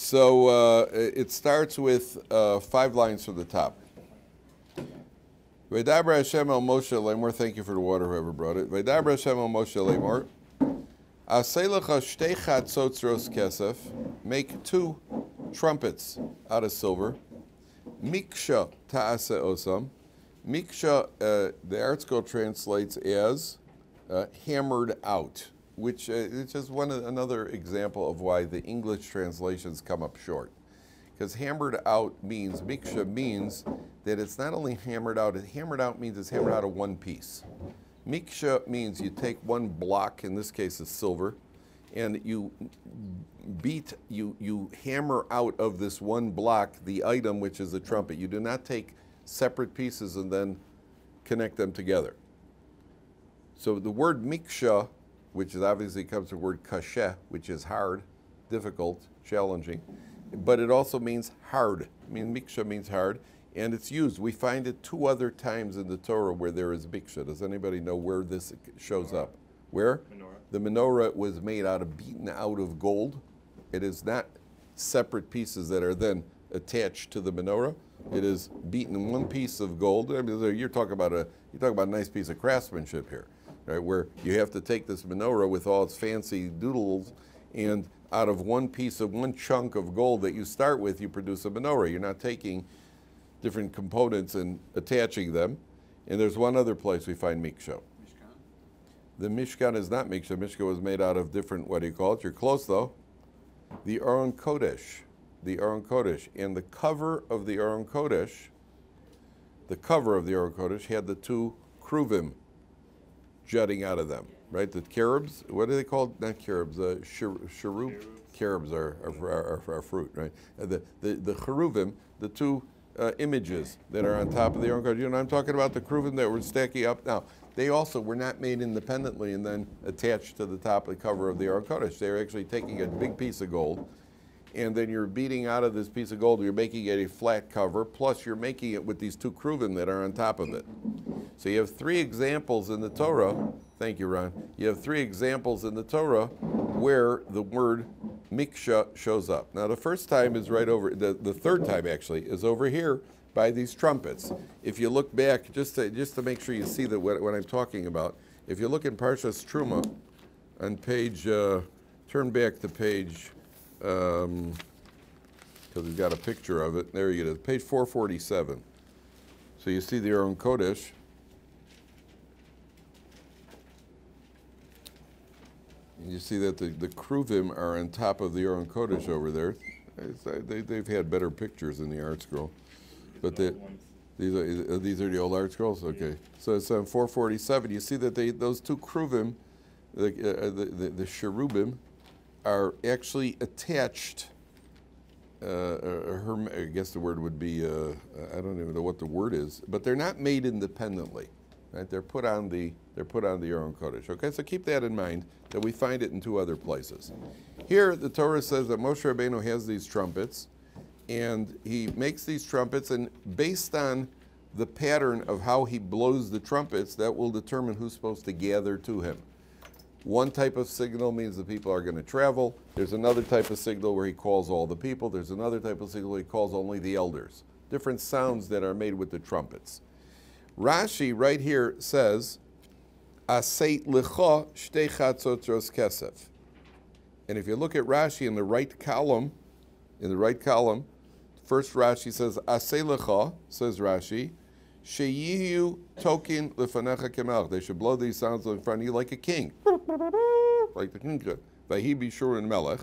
So uh, it starts with uh, five lines from the top. Vedabra Hashem el Moshe Lemor. Thank you for the water, whoever brought it. Vedabra Hashem el Moshe Lemor. Aselecha shtei chatzotzros kesef. Make two trumpets out of silver. Miksha ta'ase osam. Miksha, uh, the ArtScroll translates as uh, hammered out, which uh, is just one another example of why the English translations come up short. Because hammered out means, miksha means that it's not only hammered out, it hammered out means it's hammered out of one piece. Miksha means you take one block, in this case is silver, and you beat, you, you hammer out of this one block the item which is a trumpet. You do not take separate pieces and then connect them together. So the word miksha, which is obviously comes from the word kashe, which is hard, difficult, challenging, but it also means hard. I mean, miksha means hard, and it's used. We find it two other times in the Torah where there is miksha. Does anybody know where this shows up? Where? Menorah. The menorah was made out of beaten out of gold. It is not separate pieces that are then attached to the menorah. It is beaten in one piece of gold. I mean, you're talking about a you're talking about a nice piece of craftsmanship here, right? Where you have to take this menorah with all its fancy doodles and out of one piece of one chunk of gold that you start with, you produce a menorah. You're not taking different components and attaching them. And there's one other place we find miksha. The Mishkan is not Miksha. Mishkan was made out of different, what do you call it? You're close though. The Aron Kodesh. The Aron Kodesh. And the cover of the Aron Kodesh, the cover of the Aron Kodesh had the two kruvim jutting out of them, right? The cherubs, what are they called? Not cherubs, uh, cherub. Cherubs are, are, fruit, right? Uh, the, the, the cheruvim, the two uh, images that are on top of the Kodesh. You know, I'm talking about the kruvim that were stacking up. Now, they also were not made independently and then attached to the top of the cover of the Aron Kodesh. They were actually taking a big piece of gold, and then you're beating out of this piece of gold, you're making it a flat cover, plus you're making it with these two kruvim that are on top of it. So you have three examples in the Torah. Thank you, Ron. You have three examples in the Torah where the word miksha shows up. Now, the first time is right over, the, the third time actually is over here by these trumpets. If you look back, just to, just to make sure you see that what, what I'm talking about, if you look in Parshas Truma on page, uh, turn back to page, because um, we've got a picture of it. There you go, page 447. So you see the Aron Kodesh. You see that the, the Kruvim are on top of the Aron Kodesh over there. Uh, they, they've had better pictures in the ArtScroll. But the, these are uh, these are the old ArtScrolls. Okay, so it's on 447. You see that they those two kruvim, the uh, the, the, the cherubim, are actually attached. Uh, uh I guess the word would be uh, I don't even know what the word is, but they're not made independently. Right? They're put on the they're put on the Aron Kodesh. Okay, so keep that in mind that we find it in two other places. Here, the Torah says that Moshe Rabbeinu has these trumpets and he makes these trumpets, and based on the pattern of how he blows the trumpets, that will determine who's supposed to gather to him. One type of signal means the people are going to travel. There's another type of signal where he calls all the people. There's another type of signal where he calls only the elders. Different sounds that are made with the trumpets. Rashi right here says, Aseit licha shtei kesef. And if you look at Rashi in the right column, in the right column, First Rashi says, Aselecha, says Rashi, Sheyihu token lefanecha kemelch. They should blow these sounds in front of you like a king. like the king could. Vahibi shur melech.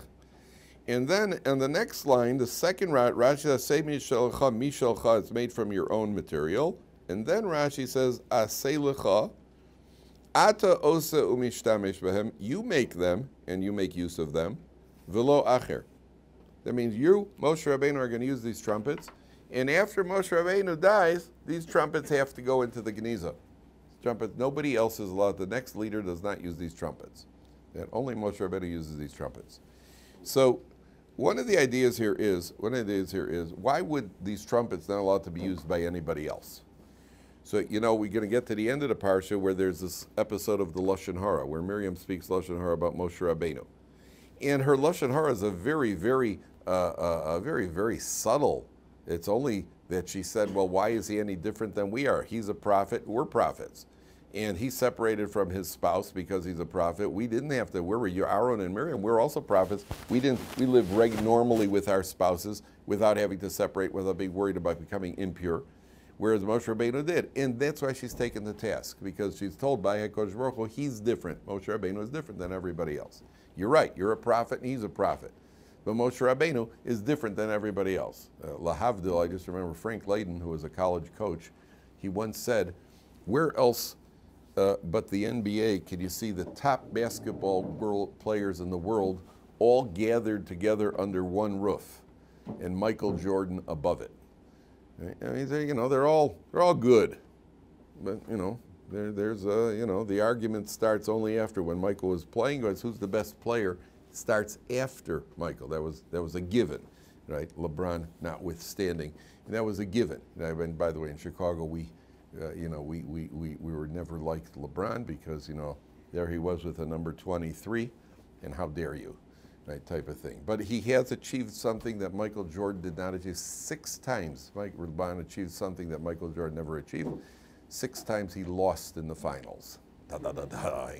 And then in the next line, the second Rashi says, Say mishelcha, mishelcha, it's made from your own material. And then Rashi says, Aselecha, Ata osa umishtamish behem. You make them, and you make use of them. Velo acher. That means you, Moshe Rabbeinu, are going to use these trumpets. And after Moshe Rabbeinu dies, these trumpets have to go into the Geniza. Trumpets, nobody else is allowed. The next leader does not use these trumpets. And only Moshe Rabbeinu uses these trumpets. So one of the ideas here is, one of the ideas here is, why would these trumpets not allowed to be used by anybody else? So, you know, we're going to get to the end of the parsha where there's this episode of the Lashon Hara, where Miriam speaks Lashon Hara about Moshe Rabbeinu. And her Lashon Hara is a very, very uh, uh, very, very subtle. It's only that she said, well, why is he any different than we are? He's a prophet, we're prophets. And he separated from his spouse because he's a prophet. We didn't have to. We were Aaron and Miriam. We're also prophets. We didn't. We live reg- normally with our spouses without having to separate, without being worried about becoming impure whereas Moshe Rabbeinu did. And that's why she's taken the task, because she's told by HaKadosh Baruch Hu, he's different. Moshe Rabbeinu is different than everybody else. You're right, you're a prophet and he's a prophet. But Moshe Rabbeinu is different than everybody else. Uh, Lahavdil, I just remember Frank Layden, who was a college coach, he once said, where else uh, but the NBA can you see the top basketball world players in the world all gathered together under one roof and Michael Jordan above it? I mean, you know, they're all they're all good, but you know, there, there's a you know the argument starts only after when Michael was playing. Goes who's the best player? Starts after Michael. That was that was a given, right? LeBron notwithstanding, and that was a given. And by the way, in Chicago, we, uh, you know, we, we we we were never liked LeBron because you know there he was with a number 23, and how dare you? right, type of thing. But he has achieved something that Michael Jordan did not achieve. Six times Mike LeBron achieved something that Michael Jordan never achieved. Six times he lost in the finals. Da, da, da, da.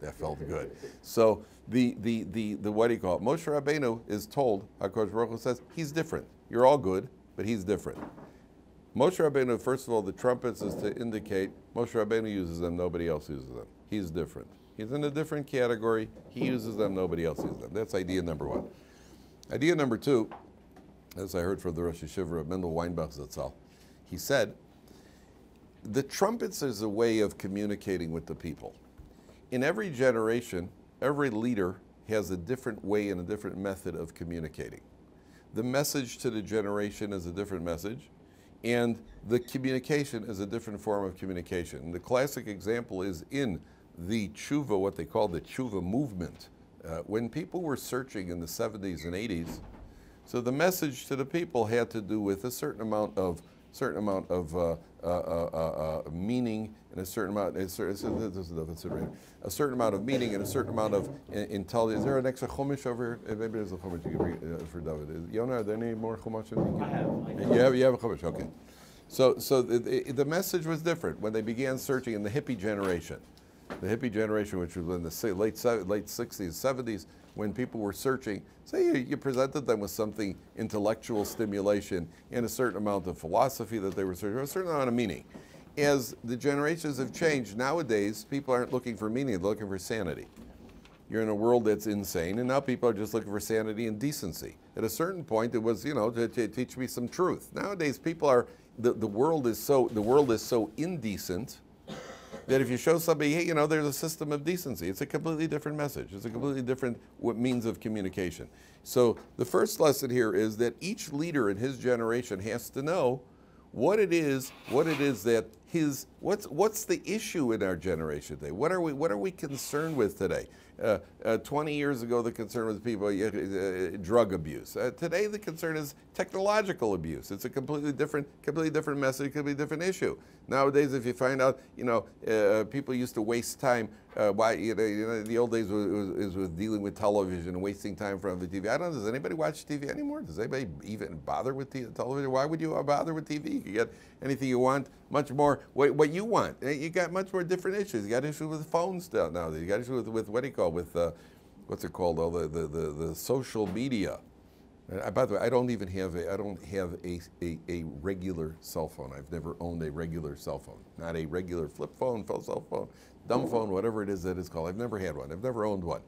that felt good. So the, the, the, the, what do you call it? Moshe Rabbeinu is told, HaKadosh Baruch Hu says, he's different. You're all good, but he's different. Moshe Rabbeinu, first of all, the trumpets is to indicate Moshe Rabbeinu uses them, nobody else uses them. He's different. He's in a different category. He uses them, nobody else uses them. That's idea number one. Idea number two, as I heard from the Rosh Yeshiva of Mendel Weinbach Zatzal, he said, the trumpets is a way of communicating with the people. In every generation, every leader has a different way and a different method of communicating. The message to the generation is a different message, and the communication is a different form of communication. The classic example is in the tshuva, what they call the tshuva movement, uh, when people were searching in the 70s and 80s, so the message to the people had to do with a certain amount of certain amount of uh, uh, uh, uh meaning and a certain amount a certain, a certain amount of meaning and a certain amount of intelligence. Is there an extra chumash over here? Maybe there's a chumash you can bring for David. Yona, are there any more chumash? I have. You have, you have a chumash, okay. So, so the, the message was different when they began searching in the hippie generation the hippie generation, which was in the late, late 60s, 70s, when people were searching, say you, you, presented them with something intellectual stimulation and a certain amount of philosophy that they were searching, a certain amount of meaning. As the generations have changed, nowadays people aren't looking for meaning, they're looking for sanity. You're in a world that's insane, and now people are just looking for sanity and decency. At a certain point, it was, you know, to, to teach me some truth. Nowadays, people are, the, the world is so, the world is so indecent that if you show somebody, hey, you know, there's a system of decency, it's a completely different message. It's a completely different means of communication. So the first lesson here is that each leader in his generation has to know what it is, what it is that his, what's, what's the issue in our generation today? What are we, what are we concerned with today? Uh, uh, 20 years ago, the concern was people, uh, uh, drug abuse. Uh, today, the concern is technological abuse. It's a completely different, completely different message, completely different issue. Nowadays, if you find out, you know, uh, people used to waste time. why, you know, you know, the old days was, was, was, dealing with television and wasting time from the TV. I don't know, does anybody watch TV anymore? Does anybody even bother with the television? Why would you bother with TV? You get anything you want, much more what, what you want. You got much more different issues. You got issues with phones now. You got issues with, with what do you call with uh, what's it called? All the, the, the, the social media. Uh, by the way, I don't even have a I don't have a, a, a, regular cell phone. I've never owned a regular cell phone. Not a regular flip phone, phone cell phone, dumb phone, whatever it is that it's called. I've never had one. I've never owned one.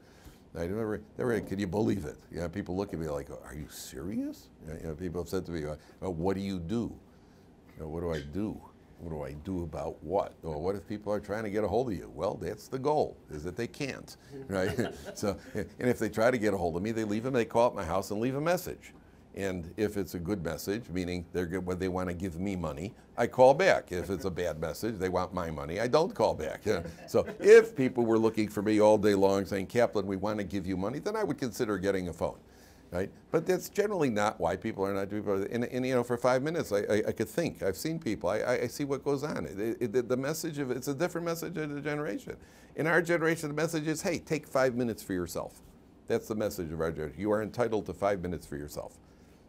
I never, never, can you believe it? Yeah, people look at me like, are you serious? You know, people have said to me, what do you do? You know, what do I do? What do I do about what? Or what if people are trying to get a hold of you? Well, that's the goal, is that they can't, right? so, and if they try to get a hold of me, they leave them, they call at my house and leave a message. And if it's a good message, meaning they're good, when they want to give me money, I call back. If it's a bad message, they want my money, I don't call back. so if people were looking for me all day long saying, Kaplan, we want to give you money, then I would consider getting a phone right? But that's generally not why people are not doing it. And, and you know, for five minutes, I, I, I, could think. I've seen people. I, I see what goes on. It, it, the message of it's a different message of the generation. In our generation, the message is, hey, take five minutes for yourself. That's the message of our generation. You are entitled to five minutes for yourself,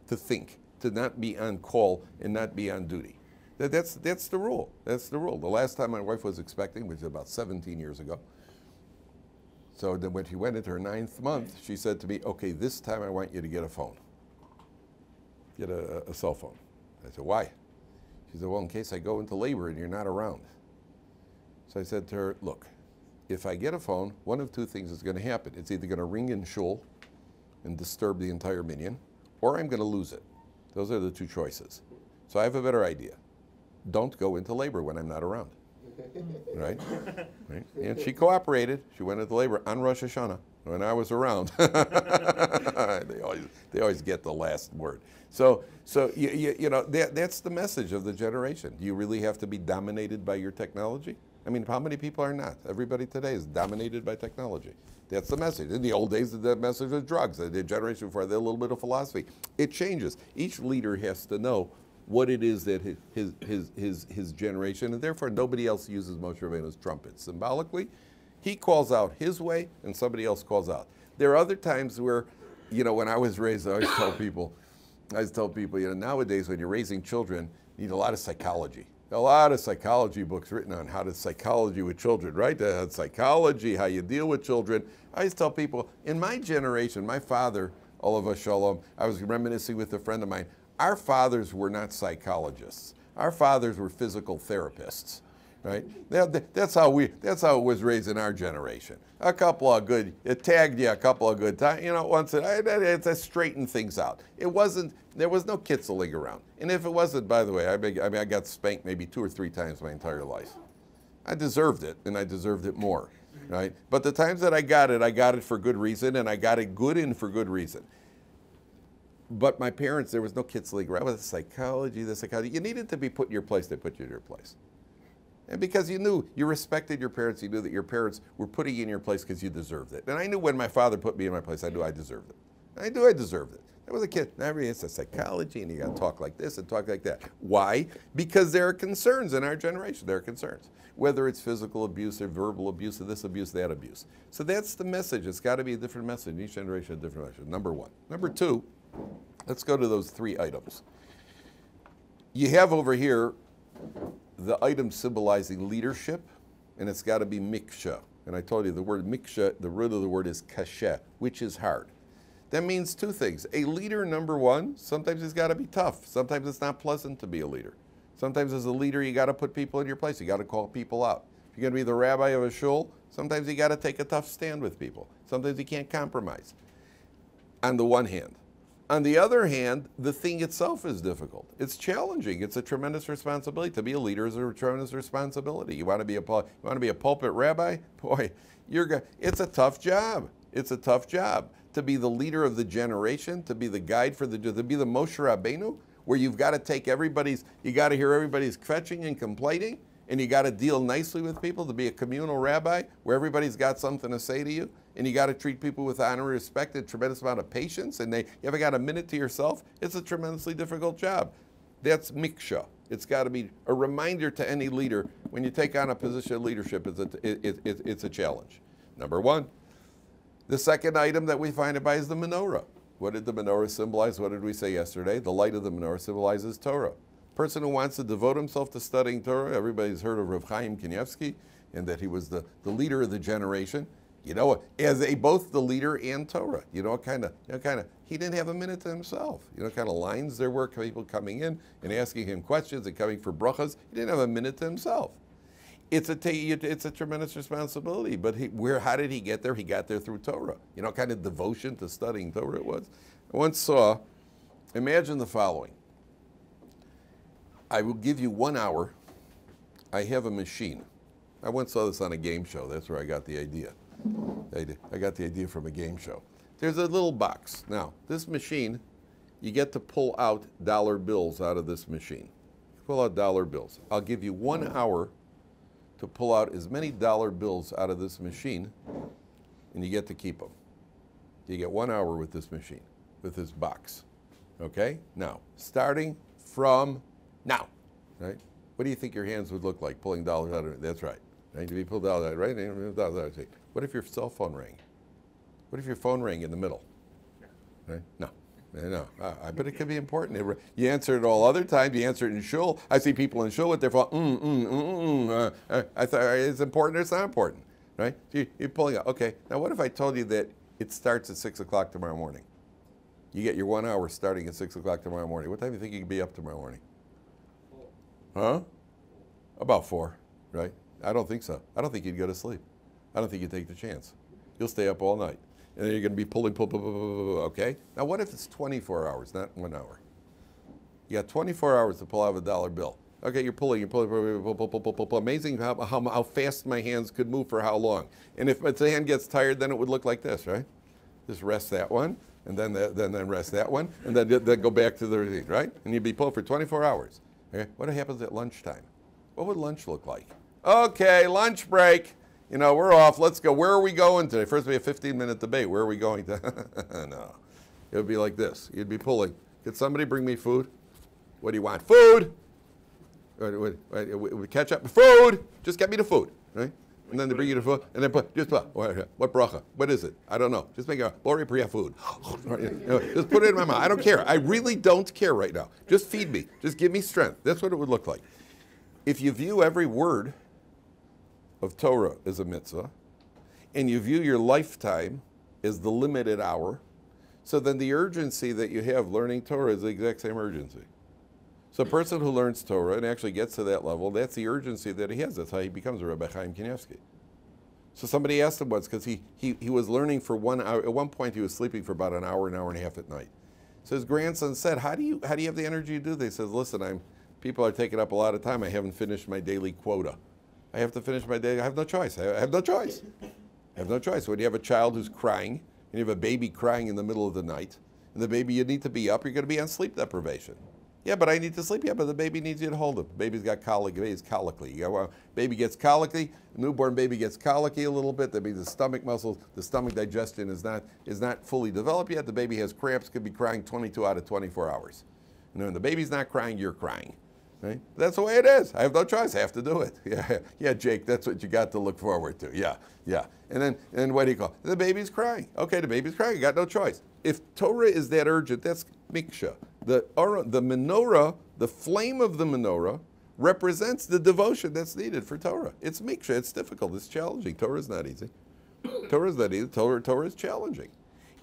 to think, to not be on call and not be on duty. That, that's, that's the rule. That's the rule. The last time my wife was expecting, which was about 17 years ago, so then when she went into her ninth month, she said to me, okay, this time I want you to get a phone. Get a, a cell phone. I said, why? She said, well, in case I go into labor and you're not around. So I said to her, look, if I get a phone, one of two things is going to happen. It's either going to ring in shul and disturb the entire minyan, or I'm going to lose it. Those are the two choices. So I have a better idea. Don't go into labor when I'm not around. Mm. Right? right? And she cooperated. She went into labor on Rosh Hashanah when I was around. they, always, they always get the last word. So, so you, you, you know, that, that's the message of the generation. Do you really have to be dominated by your technology? I mean, how many people are not? Everybody today is dominated by technology. That's the message. In the old days, the message was drugs. The generation before, they had a little bit of philosophy. It changes. Each leader has to know what it is that his, his, his, his, generation, and therefore nobody else uses Moshe Rabbeinu's trumpet. Symbolically, he calls out his way, and somebody else calls out. There are other times where, you know, when I was raised, I always tell people, I always tell people, you know, nowadays when you're raising children, you need a lot of psychology a lot of psychology books written on how to psychology with children, right? Psychology, how you deal with children. I always tell people, in my generation, my father, olav hashalom, I was reminiscing with a friend of mine, our fathers were not psychologists. Our fathers were physical therapists right? That, that's how we. That's how it was raised in our generation. A couple of good. It tagged you a couple of good times. You know, once it, it, it, it straightened things out. It wasn't. There was no kitzeling around. And if it wasn't, by the way, I, I mean, I got spanked maybe two or three times my entire life. I deserved it, and I deserved it more, right? But the times that I got it, I got it for good reason, and I got it good and for good reason. But my parents, there was no kitzeling around. With the psychology, the psychology. You needed to be put in your place. They put you in your place. And because you knew, you respected your parents, you knew that your parents were putting you in your place because you deserved it. And I knew when my father put me in my place, I knew I deserved it. I knew I deserved it. I was a kid. Now It's a psychology, and you got to talk like this and talk like that. Why? Because there are concerns in our generation. There are concerns, whether it's physical abuse or verbal abuse, or this abuse, that abuse. So that's the message. It's got to be a different message. Each generation, a different message. Number one. Number two. Let's go to those three items. You have over here the item symbolizing leadership, and it's got to be miksha. And I told you the word miksha, the root of the word is kasha, which is hard. That means two things. A leader, number one, sometimes he's got to be tough. Sometimes it's not pleasant to be a leader. Sometimes as a leader, you got to put people in your place. You got to call people out. If you're going to be the rabbi of a shul, sometimes you got to take a tough stand with people. Sometimes you can't compromise. On the one hand, on the other hand, the thing itself is difficult. It's challenging. It's a tremendous responsibility. To be a leader is a tremendous responsibility. You want to be a you want to be a pulpit rabbi? Boy, you're it's a tough job. It's a tough job to be the leader of the generation, to be the guide for the to be the Moshe Rabbeinu, where you've got to take everybody's you got to hear everybody's kvetching and complaining, and you got to deal nicely with people to be a communal rabbi where everybody's got something to say to you and you got to treat people with honor and respect and a tremendous amount of patience, and they you ever got a minute to yourself, it's a tremendously difficult job. That's miksha. It's got to be a reminder to any leader when you take on a position of leadership, it's a, it, it, it's a challenge. Number one. The second item that we find it by is the menorah. What did the menorah symbolize? What did we say yesterday? The light of the menorah symbolizes Torah. Person who wants to devote himself to studying Torah, everybody's heard of Rav Chaim Kanievsky, and that he was the, the leader of the generation. You know, as a both the leader and Torah. You know, kind of, you know, kind of. He didn't have a minute to himself. You know, kind of lines there were people coming in and asking him questions and coming for brachas. He didn't have a minute to himself. It's a it's a tremendous responsibility. But he, where how did he get there? He got there through Torah. You know, kind of devotion to studying Torah it was. I once saw. Imagine the following. I will give you one hour. I have a machine. I once saw this on a game show. That's where I got the idea. I got the idea from a game show. There's a little box. Now, this machine, you get to pull out dollar bills out of this machine. Pull out dollar bills. I'll give you one hour to pull out as many dollar bills out of this machine, and you get to keep them. You get one hour with this machine, with this box. Okay? Now, starting from now, right? What do you think your hands would look like pulling dollars out of it? That's right. Right? Pulled out of that, right? What if your cell phone rang? What if your phone rang in the middle? Right? No. No, uh, I bet it could be important. You answer it all other times. You answer it in shul. I see people in shul with their phone. Mm, mm, mm, mm. Uh, uh, I thought it's important or it's not important, right? So you, are pulling out. Okay, now what if I told you that it starts at six o'clock tomorrow morning? You get your one hour starting at six o'clock tomorrow morning. What time do you think you can be up tomorrow morning? Huh? About four, right? I don't think so. I don't think you'd go to sleep. I don't think you'd take the chance. You'll stay up all night and then you're going to be pulling, pull, pull, pull, pull, okay? Now, what if it's 24 hours, not one hour? You got 24 hours to pull out a dollar bill. Okay, you're pulling, you're pulling, pull, pull, pull, pull, pull, pull. Amazing how, how, how fast my hands could move for how long. And if my hand gets tired, then it would look like this, right? Just rest that one, and then the, then then rest that one, and then, then go back to the routine, right? And you'd be pulling for 24 hours. Okay, what happens at lunchtime? What would lunch look like? Okay, lunch break you know, we're off. Let's go. Where are we going today? First, we have a 15 minute debate. Where are we going to? no. It would be like this. You'd be pulling. Could somebody bring me food? What do you want? Food! We catch up. Food! Just get me the food, right? And then they bring you the food, and then put, just put, what bracha? What is it? I don't know. Just make a glory priya food. just put it in my mouth. I don't care. I really don't care right now. Just feed me. Just give me strength. That's what it would look like. If you view every word of Torah is a mitzvah, and you view your lifetime as the limited hour, so then the urgency that you have learning Torah is the exact same urgency. So a person who learns Torah and actually gets to that level, that's the urgency that he has. That's how he becomes a Rebbe Chaim Kanievsky. So somebody asked him once, because he, he, he was learning for one hour, at one point he was sleeping for about an hour, an hour and a half at night. So his grandson said, how do you, how do you have the energy to do this? He says, listen, I'm, people are taking up a lot of time. I haven't finished my daily quota. I have to finish my day. I have no choice. I have no choice. I have no choice. When you have a child who's crying, and you have a baby crying in the middle of the night, and the baby, you need to be up, you're going to be on sleep deprivation. Yeah, but I need to sleep. Yeah, but the baby needs you to hold him. Baby's got colic. Baby's colicky. You got, well, baby gets colicky. Newborn baby gets colicky a little bit. That means the stomach muscles, the stomach digestion is not is not fully developed yet. The baby has cramps. Could be crying 22 out of 24 hours. And when the baby's not crying, you're crying. Right? That's the way it is. I have no choice. I have to do it. Yeah, yeah, Jake. That's what you got to look forward to. Yeah, yeah. And then, and what do you call? It? The baby's crying. Okay, the baby's crying. You got no choice. If Torah is that urgent, that's miksha. The the menorah, the flame of the menorah, represents the devotion that's needed for Torah. It's miksha. It's difficult. It's challenging. Torah is not easy. Torah is not easy. Torah, Torah is challenging,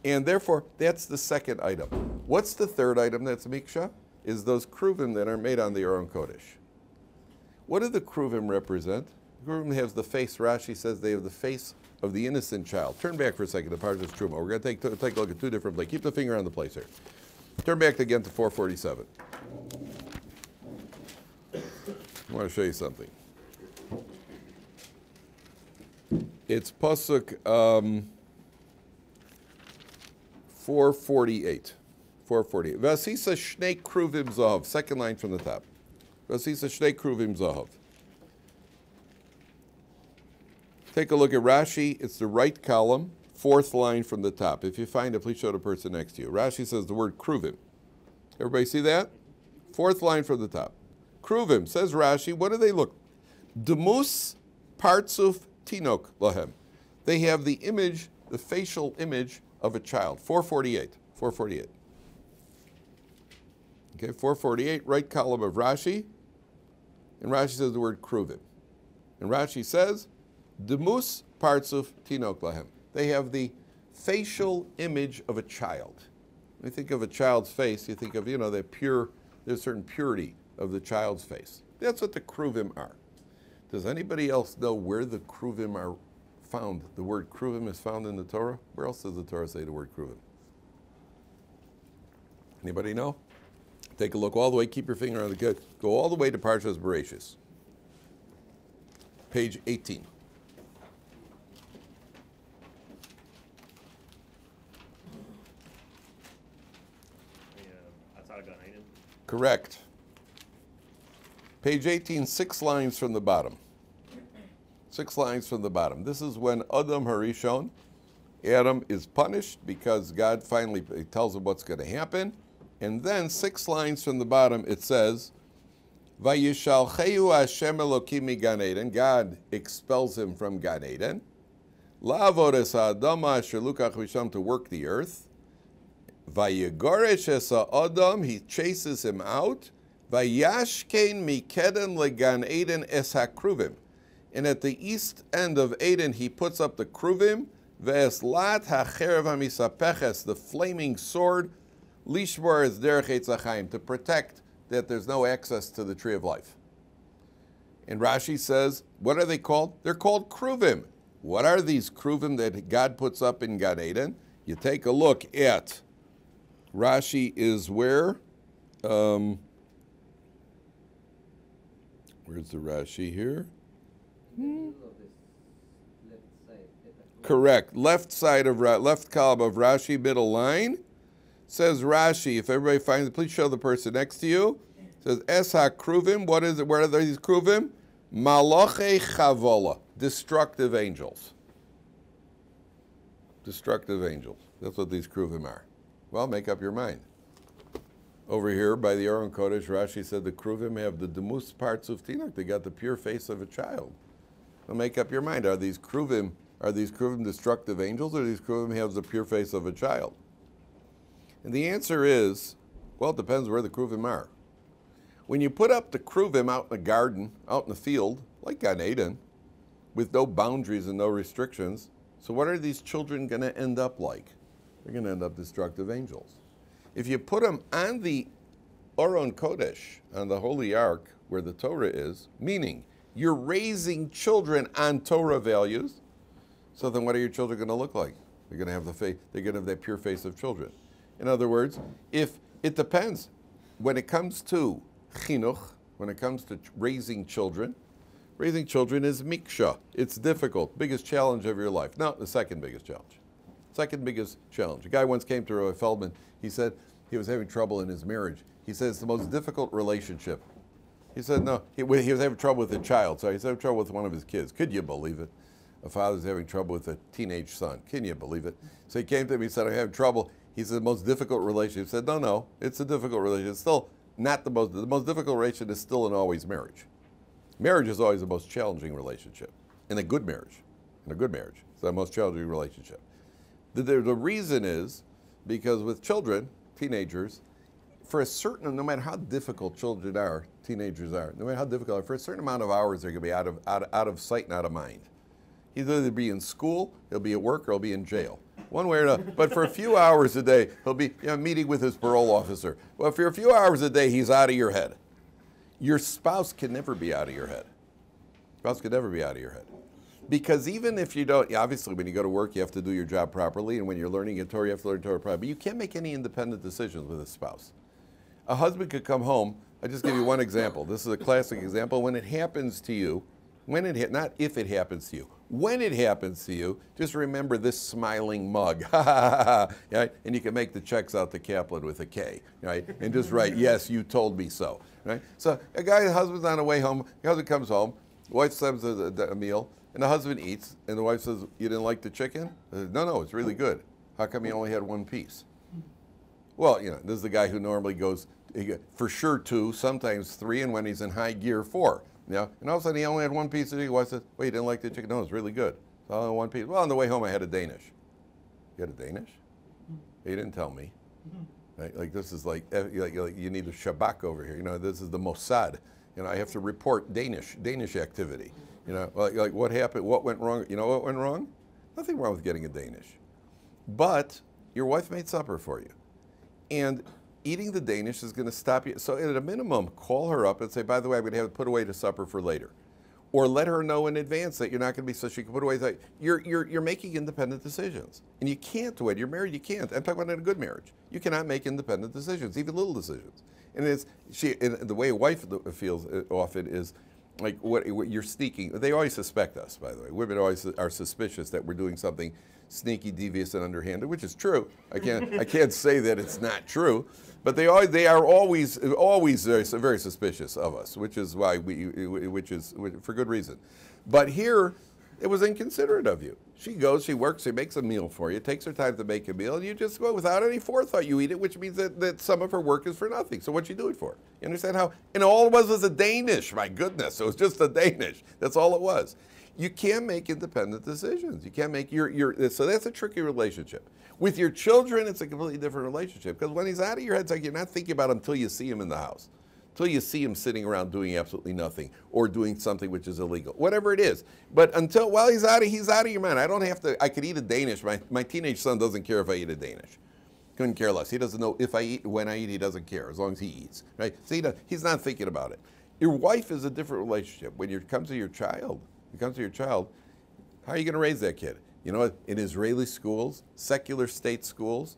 and therefore that's the second item. What's the third item that's miksha? Is those kruvim that are made on the Aron Kodesh. What do the kruvim represent? The kruvim has the face, Rashi says they have the face of the innocent child. Turn back for a second to Parshas Truma. We're going to take, take a look at two different places. Keep the finger on the place here. Turn back again to 447. I want to show you something. It's Pasuk um, 448. 440. Vasisa shnei kruvim zahav. Second line from the top. Vasisa shnei kruvim zahav. Take a look at Rashi. It's the right column, fourth line from the top. If you find it, please show the person next to you. Rashi says the word kruvim. Everybody see that? Fourth line from the top. Kruvim, says Rashi, what do they look? Demus partsuf tinok lahem. They have the image, the facial image of a child. 448. 448. Okay, 448, right column of Rashi. And Rashi says the word kruvim. And Rashi says, Demus partsuf tinok lahem. They have the facial image of a child. When you think of a child's face, you think of, you know, that pure, there's a certain purity of the child's face. That's what the kruvim are. Does anybody else know where the kruvim are found? The word kruvim is found in the Torah? Where else does the Torah say the word kruvim? Anybody know? Take a look all the way, keep your finger on the good. Go all the way to Parshas Bereshis. Page 18. Correct. Page 18, six lines from the bottom. Six lines from the bottom. This is when Adam Harishon, Adam is punished because God finally tells him what's going to happen. And then six lines from the bottom, it says, Vayishalcheu Hashem Elokim Gan Eden. God expels him from Gan Eden. Lavod es ha'adama asher lukach misham to work the earth. Vayigoresh es ha'adam, he chases him out. Vayashkein mikeden legan Eden es hakruvim. And at the east end of Eden, he puts up the kruvim. Ve'eslat ha'cherev ha'misapeches, the flaming sword. Lishmor is derech Eitzachayim, to protect that there's no access to the tree of life. And Rashi says, what are they called? They're called kruvim. What are these kruvim that God puts up in Gan Eden? You take a look at Rashi is where? Um, where's the Rashi here? Correct. Left side of left column of Rashi, middle line. Says Rashi. If everybody finds it, please show the person next to you. says Es kruvim. What is it? Where are these kruvim? Malache chavola, destructive angels. Destructive angels. That's what these kruvim are. Well, make up your mind. Over here by the Aron Kodesh, Rashi said the kruvim have the demus partsuf tinuk. They got the pure face of a child. So make up your mind. Are these kruvim are these kruvim destructive angels, or these kruvim have the pure face of a child? And the answer is, well, it depends where the kruvim are. When you put up the kruvim out in the garden, out in the field, like Gan Eden, with no boundaries and no restrictions, so what are these children going to end up like? They're going to end up destructive angels. If you put them on the Oron Kodesh, on the Holy Ark, where the Torah is, meaning you're raising children on Torah values, so then what are your children going to look like? They're going to have the face, they're going to have that pure face of children. In other words, if it depends, when it comes to chinuch, when it comes to raising children, raising children is miksha. It's difficult, biggest challenge of your life. No, the second biggest challenge. Second biggest challenge. A guy once came to Roy Feldman. He said he was having trouble in his marriage. He said it's the most difficult relationship. He said no, he, he was having trouble with a child. So he's having trouble with one of his kids. Could you believe it? A father's having trouble with a teenage son. Can you believe it? So he came to me. He said, "I have trouble." He said, "The most difficult relationship." He said, "No, no, it's a difficult relationship. It's still not the most. The most difficult relationship is still and always marriage. Marriage is always the most challenging relationship, in a good marriage. In a good marriage, it's the most challenging relationship. The, the, the reason is because with children, teenagers, for a certain, no matter how difficult children are, teenagers are, no matter how difficult, for a certain amount of hours, they're going to be out of, out, out of sight and out of mind. He'll either be in school, he'll be at work, or he'll be in jail. One way or another. But for a few hours a day, he'll be you know, meeting with his parole officer. Well, for a few hours a day, he's out of your head. Your spouse can never be out of your head. Spouse can never be out of your head. Because even if you don't, obviously, when you go to work, you have to do your job properly, and when you're learning a Torah, you have to learn Torah properly. But you can't make any independent decisions with a spouse. A husband could come home. I'll just give you one example. This is a classic example. When it happens to you, when it not if it happens to you, when it happens to you, just remember this smiling mug, right? And you can make the checks out to Kaplan with a K, right? And just write, "Yes, you told me so." Right? So a guy, the husband's on the way home. The husband comes home. The wife serves a, a, a meal, and the husband eats. And the wife says, "You didn't like the chicken?" Says, no, no, it's really oh. good. How come you only had one piece? Well, you know, this is the guy who normally goes for sure two, sometimes three, and when he's in high gear, four. You know, and all of a sudden he only had one piece of chicken. Wife says, "Well, you didn't like the chicken? No, it was really good. So only one piece." Well, on the way home, I had a Danish. You had a Danish? He didn't tell me. Right? Like this is like, eh, like, like you need a Shabak over here. You know, this is the Mossad. You know, I have to report Danish Danish activity. You know, like, like what happened? What went wrong? You know what went wrong? Nothing wrong with getting a Danish, but your wife made supper for you, and eating the Danish is going to stop you. So at a minimum, call her up and say, by the way, I'm going to have it put away to supper for later. Or let her know in advance that you're not going to be so she can put away. That you're, you're, you're making independent decisions. And you can't when you're married, you can't. I'm talking about in a good marriage. You cannot make independent decisions, even little decisions. And it's she and the way a wife feels uh, often is like what, what you're sneaking. They always suspect us, by the way. Women always are suspicious that we're doing something sneaky, devious, and underhanded, which is true. I can't I can't say that it's not true, but they are they are always always very, very suspicious of us, which is why we which is for good reason. But here, it was inconsiderate of you. She goes, she works, she makes a meal for you, takes her time to make a meal, and you just go without any forethought. You eat it, which means that, that some of her work is for nothing. So what'd you do it for? You understand how? And all it was was a Danish. My goodness, it was just a Danish. That's all it was. You can't make independent decisions. You can't make your your. So that's a tricky relationship. With your children, it's a completely different relationship because when he's out of your head, it's like you're not thinking about him until you see him in the house, until you see him sitting around doing absolutely nothing or doing something which is illegal, whatever it is. But until while he's out of he's out of your mind. I don't have to. I could eat a Danish. My my teenage son doesn't care if I eat a Danish. Couldn't care less. He doesn't know if I eat, when I eat. He doesn't care as long as he eats. Right? So he he's not thinking about it. Your wife is a different relationship. When it comes to your child, it comes to your child. How are you going to raise that kid? You know, in Israeli schools, secular state schools,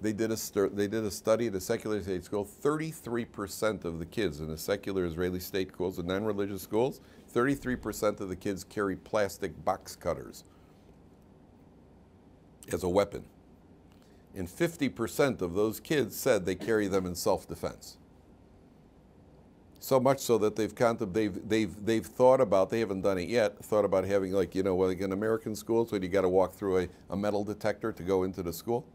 they did a they did a study at a secular state school. 33% of the kids in the secular Israeli state schools, the non-religious schools, 33% of the kids carry plastic box cutters as a weapon and 50% of those kids said they carry them in self-defense. So much so that they've, they've, they've, they've thought about, they haven't done it yet, thought about having like, you know, like in American schools when you got to walk through a, a metal detector to go into the school.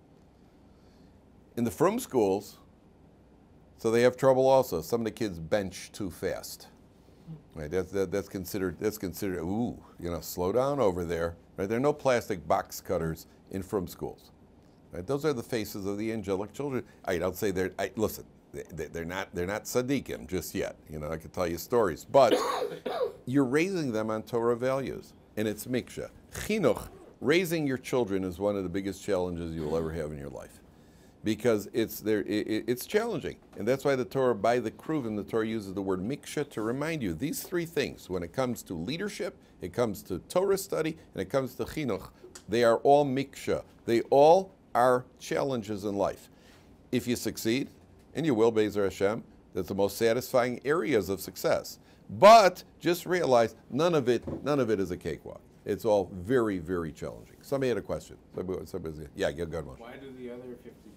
In the frum schools, so they have trouble also. Some of the kids bench too fast. Right, that's, that, that's considered, that's considered, ooh, you know, slow down over there. Right, there are no plastic box cutters in frum schools. Right? Those are the faces of the angelic children. I don't say they're, I, listen, they, are not, they're not tzaddikim just yet. You know, I could tell you stories, but you're raising them on Torah values, and it's miksha. Chinuch, raising your children is one of the biggest challenges you will ever have in your life because it's there it, it's challenging and that's why the torah by the kruvim the torah uses the word miksha to remind you these three things when it comes to leadership it comes to torah study and it comes to chinuch they are all miksha they all are challenges in life. If you succeed, and you will, Bezer Hashem, that's the most satisfying areas of success. But just realize none of it, none of it is a cakewalk. It's all very, very challenging. Somebody had a question. Somebody, somebody, yeah, good one. Why do the other 50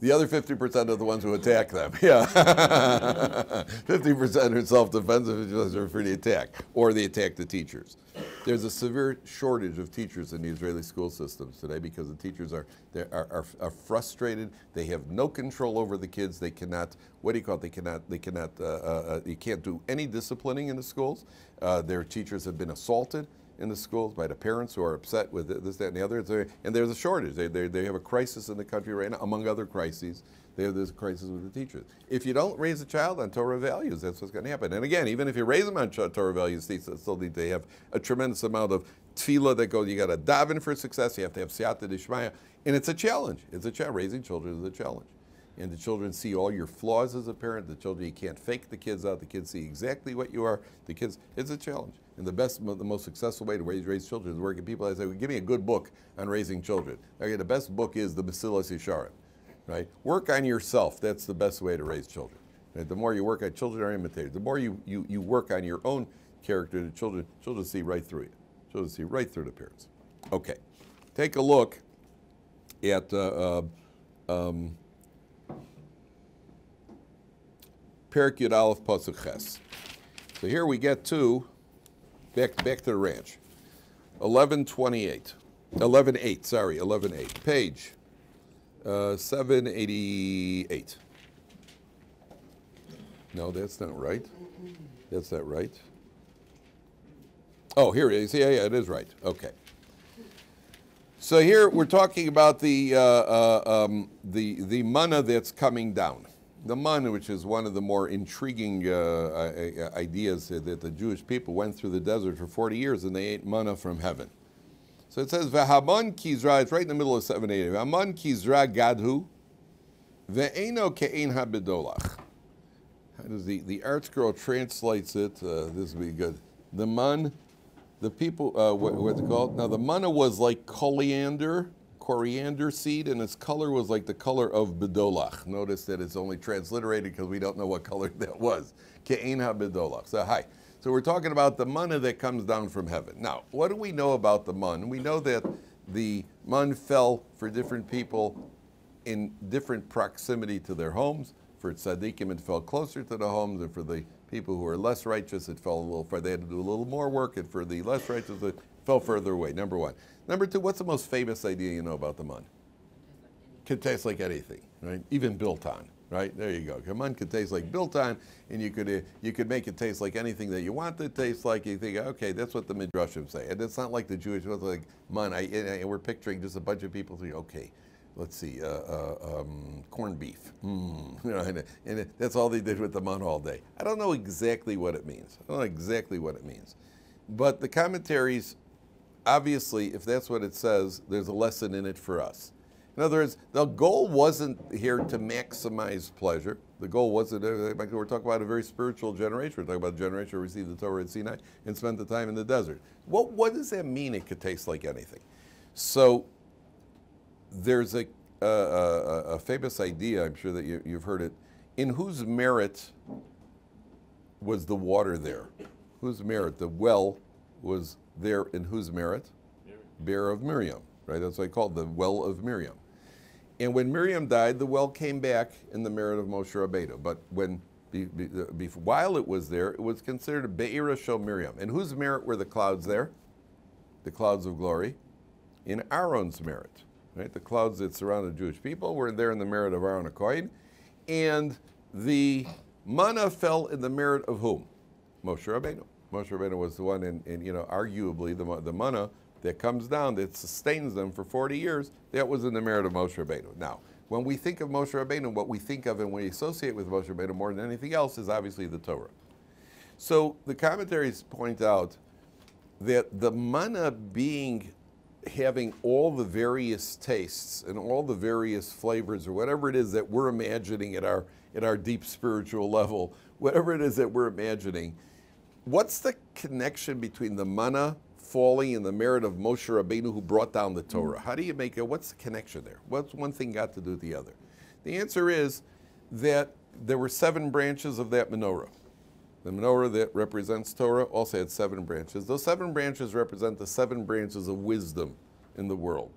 the other 50% are the ones who attack them. Yeah. 50% are self-defensive and are for the attack, or they attack the teachers. There's a severe shortage of teachers in the Israeli school systems today because the teachers are, are, are, are, frustrated. They have no control over the kids. They cannot, what do you call it? They cannot, they cannot, uh, uh, uh you can't do any disciplining in the schools. Uh, their teachers have been assaulted in the schools by the parents who are upset with this, that, and the other. And there's a shortage. They, they, they have a crisis in the country right now, among other crises. They Have, a crisis with the teachers. If you don't raise a child on Torah values, that's what's going to happen. And again, even if you raise them on Torah values, they still need to have a tremendous amount of tefillah that goes, you got to daven for success, you have to have siyata dishmaya. And it's a challenge. It's a challenge. Raising children is a challenge and the children see all your flaws as a parent. The children, you can't fake the kids out. The kids see exactly what you are. The kids, it's a challenge. And the best, the most successful way to raise, raise children is working people. I say, well, give me a good book on raising children. Okay, the best book is the Mesilas Yesharim, right? Work on yourself. That's the best way to raise children. Right? The more you work on children are imitators. The more you, you, you work on your own character, the children, children see right through you. Children see right through the parents. Okay, take a look at uh, uh, um, Perik Yud Aleph Pasuk Ches. So here we get to, back, back to the ranch, 1128, 11.8, sorry, 11.8, page uh, 788. No, that's not right. That's not right. Oh, here it is. Yeah, yeah, it is right. Okay. So here we're talking about the uh, uh, um, the the manna that's coming down the man, which is one of the more intriguing uh, ideas that the Jewish people went through the desert for 40 years and they ate manna from heaven. So it says, V'haman kizra, it's right in the middle of 780. V'haman kizra gadhu, ve'eno ke'en ha'bedolach. How does the, the ArtScroll translates it, uh, this would be good. The man, the people, uh, what, what's it called? Now the manna was like coriander, coriander seed, and its color was like the color of bedolach. Notice that it's only transliterated because we don't know what color that was. Ke'en bedolach. So, hi. So we're talking about the manna that comes down from heaven. Now, what do we know about the mun? We know that the mun fell for different people in different proximity to their homes. For tzaddikim, it fell closer to the homes, and for the people who are less righteous, it fell a little far. They had to do a little more work, and for the less righteous, fell further away. Number one. Number two, what's the most famous idea you know about the mun? Could taste like anything, right? Even biltong. right? There you go. Kaman could taste like biltong, and you could uh, you could make it taste like anything that you want it to taste like. You think, okay, that's what the midrashim say, and it's not like the Jewish ones like man. I, and we're picturing just a bunch of people saying, okay. Let's see, uh, uh, um, corned beef. Mm. You know, and, and that's all they did with the man all day. I don't know exactly what it means. I don't know exactly what it means. But the commentaries, obviously, if that's what it says, there's a lesson in it for us. In other words, the goal wasn't here to maximize pleasure. The goal wasn't, uh, we're talking about a very spiritual generation. We're talking about a generation who received the Torah at Sinai and spent the time in the desert. What, what does that mean it could taste like anything? So there's a, a, a, a famous idea, I'm sure that you, you've heard it, in whose merit was the water there? Whose merit? The well was there in whose merit? Bear of Miriam, right? That's what I called the well of Miriam. And when Miriam died, the well came back in the merit of Moshe Rabbeinu. But when be, be, uh, be, while it was there, it was considered Be'ira Shel Miriam. And whose merit were the clouds there? The clouds of glory. In Aaron's merit. Right? The clouds that surrounded Jewish people were there in the merit of Aaron HaKohen. And the manna fell in the merit of whom? Moshe Rabbeinu. Moshe Rabbeinu was the one, and, you know, arguably the, the manna that comes down that sustains them for 40 years, that was in the merit of Moshe Rabbeinu. Now, when we think of Moshe Rabbeinu, what we think of and we associate with Moshe Rabbeinu more than anything else is obviously the Torah. So the commentaries point out that the manna being having all the various tastes and all the various flavors or whatever it is that we're imagining at our at our deep spiritual level, whatever it is that we're imagining, what's the connection between the manna falling and the merit of Moshe Rabbeinu who brought down the Torah? Mm. How do you make it? What's the connection there? What's one thing got to do with the other? The answer is that there were seven branches of that menorah. The menorah that represents Torah also had seven branches. Those seven branches represent the seven branches of wisdom in the world.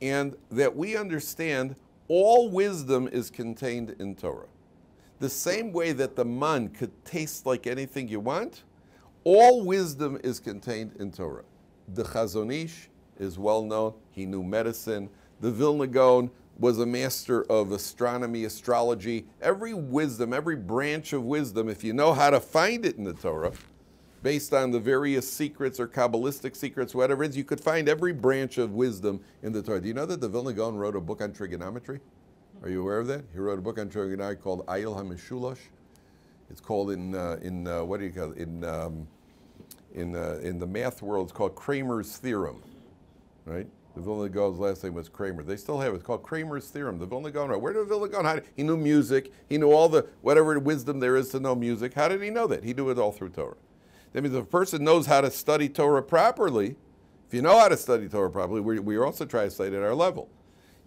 And that we understand all wisdom is contained in Torah. The same way that the man could taste like anything you want, all wisdom is contained in Torah. The Chazon Ish is well known. He knew medicine. The Vilna Gaon was a master of astronomy, astrology. Every wisdom, every branch of wisdom, if you know how to find it in the Torah, based on the various secrets or Kabbalistic secrets, whatever it is, you could find every branch of wisdom in the Torah. Do you know that the Vilna Gaon wrote a book on trigonometry? Are you aware of that? He wrote a book on trigonometry called Ayil HaMishulosh. It's called in, uh, in uh, what do you call it? In, um, in, uh, in the math world, it's called Cramer's theorem, right? The Vilna Gaon's last name was Kramer. They still have it. It's called Cramer's theorem. The Vilna Gaon. Where did the Vilna Gaon? How he knew music. He knew all the whatever wisdom there is to know music. How did he know that? He knew it all through Torah. That means if a person knows how to study Torah properly, if you know how to study Torah properly, we, we also try to study at our level.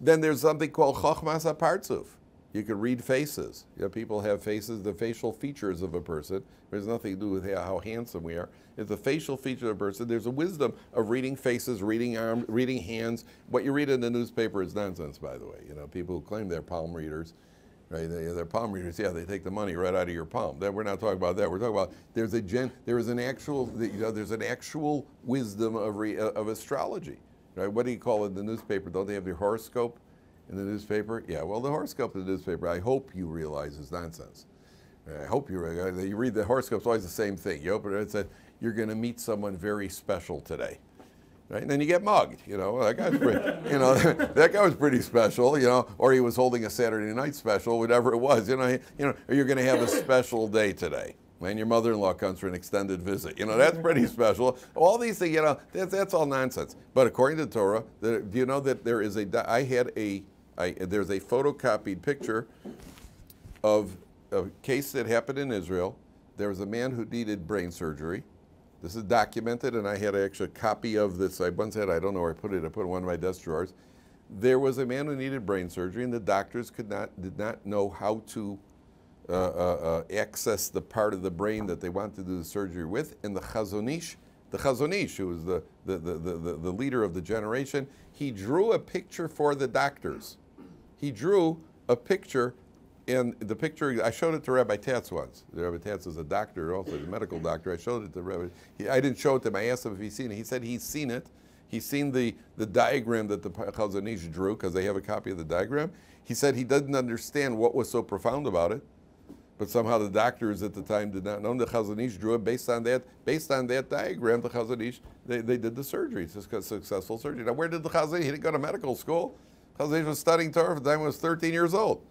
Then there's something called Chochmas HaPartzuf. You can read faces. You know, people have faces, the facial features of a person. There's nothing to do with how handsome we are. It's the facial feature of a person. There's a wisdom of reading faces, reading arms, reading hands. What you read in the newspaper is nonsense, by the way. You know, people who claim they're palm readers, right? They, are palm readers. Yeah, they take the money right out of your palm. That, we're not talking about that. We're talking about there's a gen, there is an actual, you know, there's an actual wisdom of, re, of astrology, right? What do you call it in the newspaper? Don't they have your horoscope? In the newspaper? Yeah, well, the horoscope in the newspaper, I hope you realize is nonsense. I hope you, realize, you read the horoscope, it's always the same thing. You open it, it said, you're going to meet someone very special today. Right? And then you get mugged, you know, that guy's pretty, you know, that guy was pretty special, you know, or he was holding a Saturday night special, whatever it was, you know, you know, you're going to have a special day today. And your mother-in-law comes for an extended visit, you know, that's pretty special. All these things, you know, that's, that's all nonsense. But according to the Torah, the, do you know that there is a, I had a I, there's a photocopied picture of a case that happened in Israel. There was a man who needed brain surgery. This is documented, and I had actually a copy of this. I once had, I don't know where I put it, I put it in one of my desk drawers. There was a man who needed brain surgery, and the doctors could not, did not know how to uh, uh, uh, access the part of the brain that they wanted to do the surgery with. And the Chazon Ish, the Chazon Ish, who was the, the, the, the, the leader of the generation, he drew a picture for the doctors he drew a picture, and the picture, I showed it to Rabbi Tatz once. Rabbi Tatz is a doctor, also a medical doctor. I showed it to Rabbi, he, I didn't show it to him. I asked him if he's seen it. He said he's seen it. He's seen the, the diagram that the Chazon Ish drew because they have a copy of the diagram. He said he didn't understand what was so profound about it, but somehow the doctors at the time did not know. The Chazon Ish drew it based on that based on that diagram. The Chazon Ish they, they did the surgery, it's a successful surgery. Now, where did the Chazon Ish? He didn't go to medical school. Chazon Ish was studying Torah from the time he was 13 years old.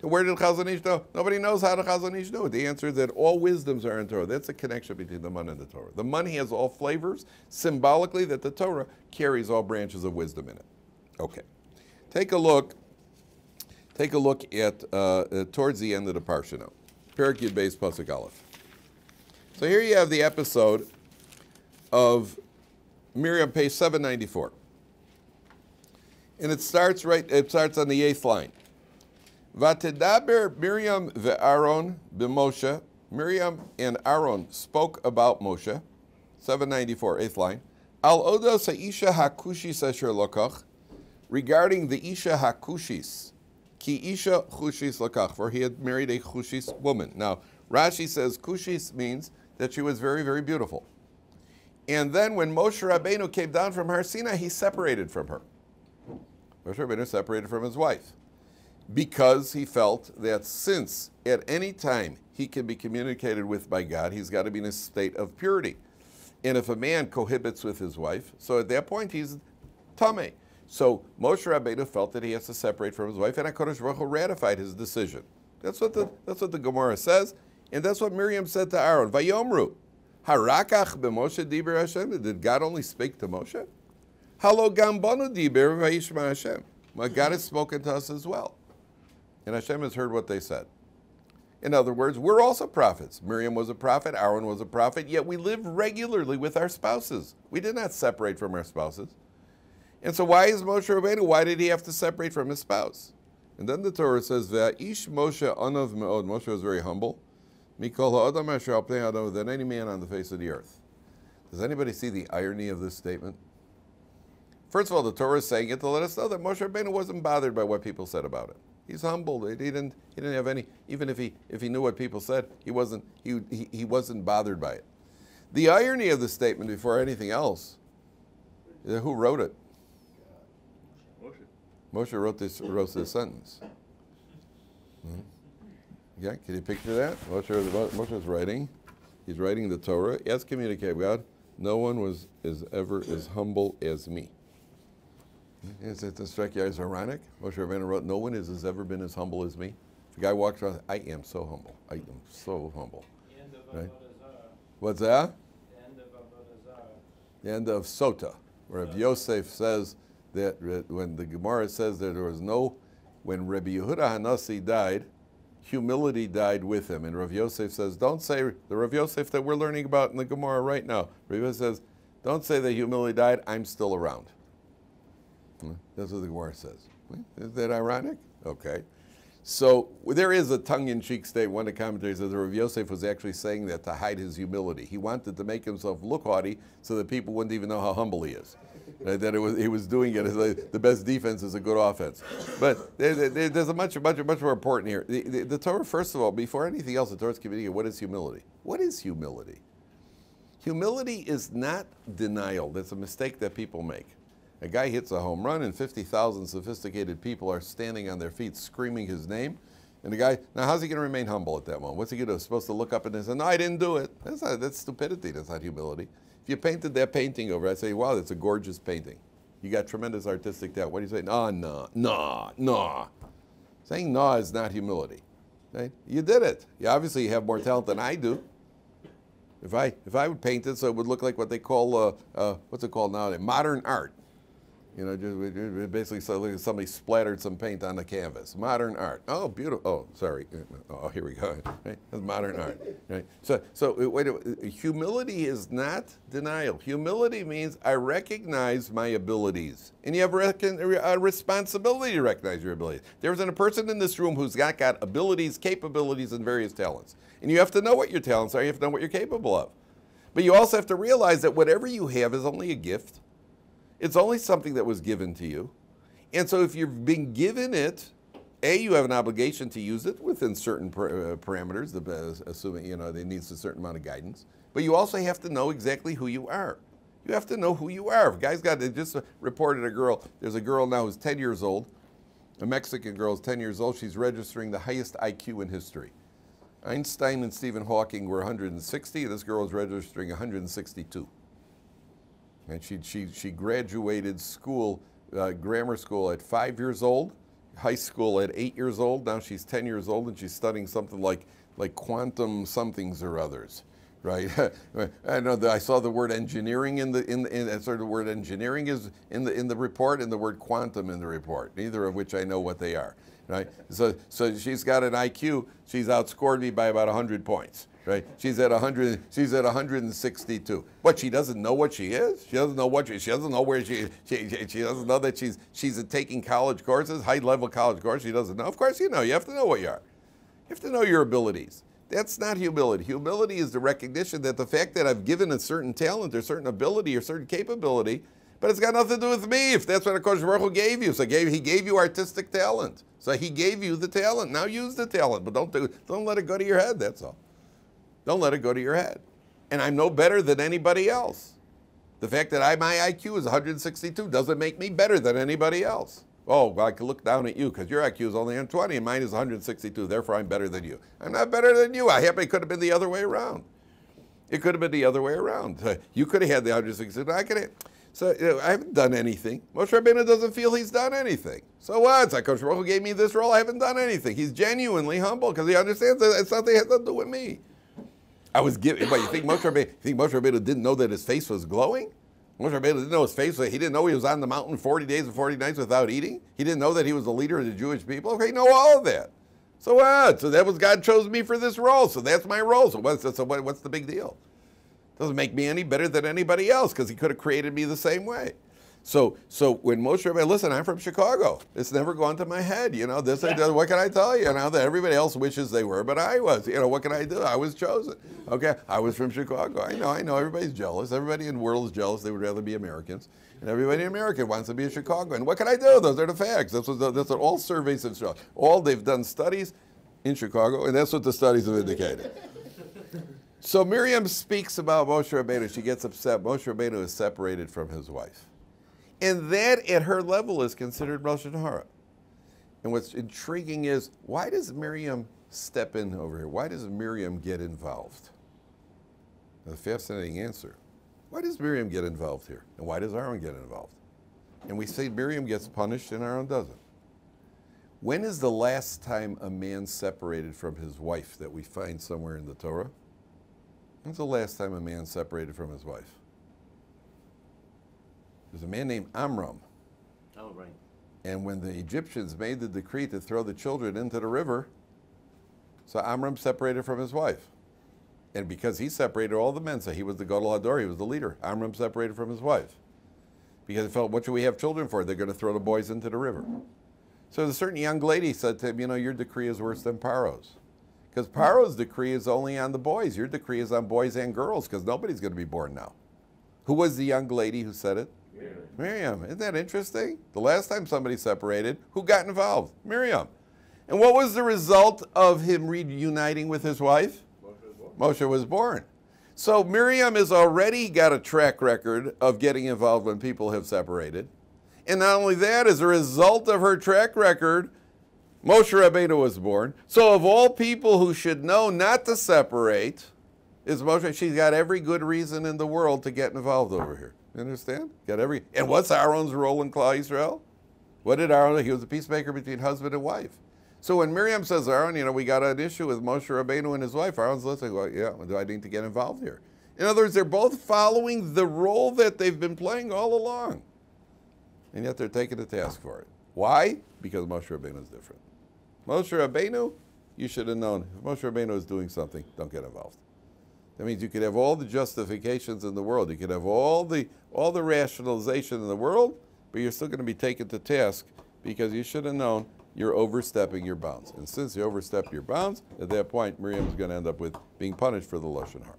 Where did Chazon Ish know? Nobody knows how the Chazon Ish knew it. The answer is that all wisdoms are in Torah. That's the connection between the man and the Torah. The money has all flavors, symbolically that the Torah carries all branches of wisdom in it. Okay. Take a look. Take a look at uh, uh, towards the end of the parsha now. Perek Beis Pasuk Aleph. So here you have the episode of Miriam, page 794. And it starts right, it starts on the eighth line. Vatedaber Miriam ve'Aaron b'Moshe. Miriam and Aaron spoke about Moshe. 794, eighth line. Al odos ha'isha hakushis asher lokach. Regarding the isha hakushis. Ki isha kushis lokach. For he had married a kushis woman. Now, Rashi says kushis means that she was very, very beautiful. And then when Moshe Rabbeinu came down from Har Sinai, he separated from her. Moshe Rabbeinu separated from his wife because he felt that since at any time he can be communicated with by God, he's got to be in a state of purity. And if a man cohabits with his wife, so at that point he's tamei. So Moshe Rabbeinu felt that he has to separate from his wife, and HaKadosh Baruch Hu ratified his decision. That's what the that's what the Gemara says, and that's what Miriam said to Aaron. Vayomru, harakach b'Moshe diber Hashem. Did God only speak to Moshe? Halo gambanu diber vayishma Hashem. Well, God has spoken to us as well and Hashem has heard what they said. In other words, we're also prophets. Miriam was a prophet, Aaron was a prophet, yet we live regularly with our spouses. We did not separate from our spouses. And so why is Moshe Rabbeinu, why did he have to separate from his spouse? And then the Torah says, Ish Moshe anav me'od. Moshe was very humble. Mikol ha'adam asher al than any man on the face of the earth. Does anybody see the irony of this statement? First of all, the Torah is saying it to let us know that Moshe Rabbeinu wasn't bothered by what people said about it. He's humble. He didn't. He didn't have any. Even if he if he knew what people said, he wasn't. He he, he wasn't bothered by it. The irony of the statement, before anything else, who wrote it? Moshe. Moshe wrote this wrote this sentence. Hmm? Yeah, can you picture that? Moshe, Moshe is writing. He's writing the Torah. Communicated with God. No one was as ever as humble as me. Is it strike you as ironic? Moshe Rabbeinu wrote, "No one has ever been as humble as me." The guy walks around, I am so humble. I am so humble. Right? What's that? The end of The end of Sota, where yeah. Yosef says that when the Gemara says that there was no, when Rabbi Yehuda Hanasi died, humility died with him. And Rav Yosef says, don't say, the Rav Yosef that we're learning about in the Gemara right now, Rav Yosef says, don't say that humility died, I'm still around. That's what the Gemara says. Is that ironic? Okay. So there is a tongue-in-cheek statement. One of the commentators says Rav Yosef was actually saying that to hide his humility. He wanted to make himself look haughty so that people wouldn't even know how humble he is. Right? That it was, he was doing it as like, the best defense is a good offense. But there, there, there's a much, much, much more important here. The, the, the Torah, first of all, before anything else, the Torah's communicating what is humility. What is humility? Humility is not denial. That's a mistake that people make. A guy hits a home run and 50,000 sophisticated people are standing on their feet screaming his name. And the guy, now how's he going to remain humble at that moment? What's he going to? Supposed to look up and say, no, I didn't do it. That's, not, that's stupidity. That's not humility. If you painted that painting over, I'd say, wow, that's a gorgeous painting. You got tremendous artistic talent. What do you say? No, no, no, no. Saying no is not humility. Right? You did it. You obviously have more talent than I do. If I if I would paint it so it would look like what they call uh, uh, what's it called now? Modern art. You know, just basically somebody splattered some paint on the canvas. Modern art. Oh, beautiful. Oh, sorry. Uh, oh, here we go. Right? That's modern art. Right? So, so uh, wait. A minute. Uh, humility is not denial. Humility means I recognize my abilities, and you have a responsibility to recognize your abilities. There isn't a person in this room who's got got abilities, capabilities, and various talents, and you have to know what your talents are. You have to know what you're capable of, but you also have to realize that whatever you have is only a gift it's only something that was given to you. And so if you've been given it, A, you have an obligation to use it within certain uh, parameters, assuming, you know, it needs a certain amount of guidance. But you also have to know exactly who you are. You have to know who you are. If guy's got, just reported a girl, there's a girl now who's 10 years old, a Mexican girl is 10 years old. She's registering the highest IQ in history. Einstein and Stephen Hawking were 160. This girl is registering 162. And she, she, she graduated school, uh, grammar school at five years old, high school at eight years old. Now she's 10 years old and she's studying something like, like quantum somethings or others right? I know that I saw the word engineering in the in, the, in sorry, the word engineering is in the in the report and the word quantum in the report. Neither of which I know what they are, right? So so she's got an IQ. She's outscored me by about 100 points, right? She's at 100. She's at 162. But she doesn't know what she is. She doesn't know what she. She doesn't know where she. She, she doesn't know that she's she's taking college courses, high level college courses. She doesn't know. Of course, you know. You have to know what you are. You have to know your abilities. That's not humility. Humility is the recognition that the fact that I've given a certain talent or certain ability or certain capability, but it's got nothing to do with me. If that's what HaKadosh Baruch Hu gave you, so gave, he gave you artistic talent. So he gave you the talent. Now use the talent, but don't do, don't let it go to your head. That's all. Don't let it go to your head. And I'm no better than anybody else. The fact that I, my IQ is 162 doesn't make me better than anybody else. Oh, well, I can look down at you because your IQ is only 120 and mine is 162. Therefore, I'm better than you. I'm not better than you. I happen it could have been the other way around. It could have been the other way around. You could have had the 162. I could have. So you know, I haven't done anything. Moshe Rabbeinu doesn't feel he's done anything. So what? HaKadosh Baruch gave me this role. I haven't done anything. He's genuinely humble because he understands that it's something has nothing to do with me. I was giving. But you think Moshe Rabbeinu, you think Moshe Rabbeinu didn't know that his face was glowing? Moshe Rabbeinu didn't know his face. He didn't know he was on the mountain 40 days and 40 nights without eating. He didn't know that he was the leader of the Jewish people. Okay, know all of that. So what? So that was God chose me for this role. So that's my role. So what's, so what's the big deal? Doesn't make me any better than anybody else because he could have created me the same way. So, so when Moshe Rabbeinu, listen, I'm from Chicago. It's never gone to my head. You know, this, yeah. what can I tell you? You know, that everybody else wishes they were, but I was. You know, what can I do? I was chosen. Okay, I was from Chicago. I know, I know. Everybody's jealous. Everybody in the world is jealous. They would rather be Americans, and everybody in America wants to be a Chicago. And what can I do? Those are the facts. That's what, that's what all surveys have shown. All they've done studies in Chicago, and that's what the studies have indicated. So Miriam speaks about Moshe Rabbeinu. She gets upset. Moshe Rabbeinu is separated from his wife. And that at her level is considered Hara. And what's intriguing is why does Miriam step in over here? Why does Miriam get involved? A fascinating answer. Why does Miriam get involved here? And why does Aaron get involved? And we say Miriam gets punished and Aaron doesn't. When is the last time a man separated from his wife that we find somewhere in the Torah? When's the last time a man separated from his wife? There's a man named Amram. Oh, right. And when the Egyptians made the decree to throw the children into the river, so Amram separated from his wife. And because he separated all the men, so he was the Gadol Hador, he was the leader. Amram separated from his wife. Because he felt, what should we have children for? They're going to throw the boys into the river. So a certain young lady said to him, you know, your decree is worse than Paro's. Because Paro's decree is only on the boys. Your decree is on boys and girls because nobody's going to be born now. Who was the young lady who said it? Miriam. Isn't that interesting? The last time somebody separated, who got involved? Miriam. And what was the result of him reuniting with his wife? Moshe was born. So Miriam has already got a track record of getting involved when people have separated. And not only that, as a result of her track record, Moshe Rabbeinu was born. So of all people who should know not to separate, is Moshe. She's got every good reason in the world to get involved over here. You understand? Got every and what's Aaron's role in Klal Yisrael? What did Aaron? He was a peacemaker between husband and wife. So when Miriam says, Aaron, you know, we got an issue with Moshe Rabbeinu and his wife, Aaron's listening. Well, yeah, do I need to get involved here? In other words, they're both following the role that they've been playing all along, and yet they're taking the task for it. Why? Because Moshe Rabbeinu is different. Moshe Rabbeinu, you should have known. If Moshe Rabbeinu is doing something, don't get involved. That means you could have all the justifications in the world. You could have all the all the rationalization in the world, but you're still going to be taken to task because you should have known you're overstepping your bounds. And since you overstep your bounds, at that point, Miriam is going to end up with being punished for the lashon hara.